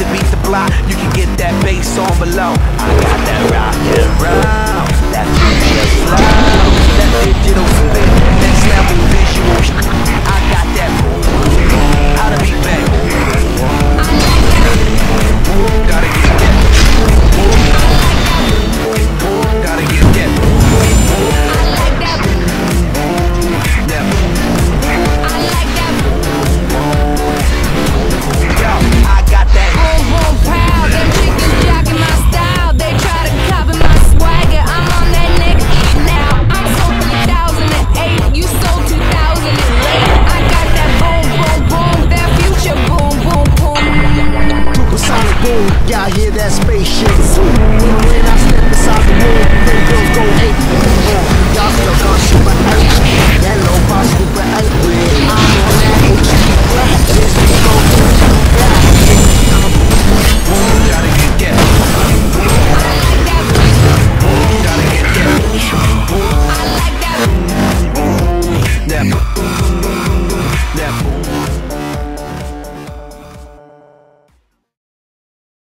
to beat the block, you can get that bass on below. I got that Y'all hear that spaceship? When I